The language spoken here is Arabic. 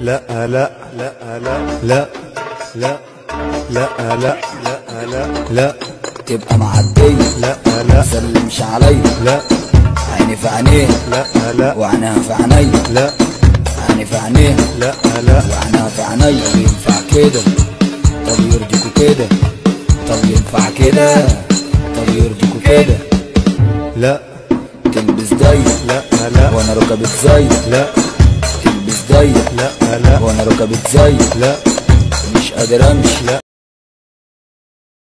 لا لا لا لا لا لا لا لا لا لا. لا تبقى معدية لا لا سلمش عليا. لا. عيني في عينيه لا لا. وعينها في عينيا. لا. عيني في عينيه لا لا. وعينها في عينيا. ينفع كده. طب يرضيكوا كده. طب ينفع كده. طب يرضيكوا كده. لا. تلبس ضيق لا لا. وأنا ركبت زيك لا. لا. وأنا ركبت زيك لا. مش قادر امشي. لا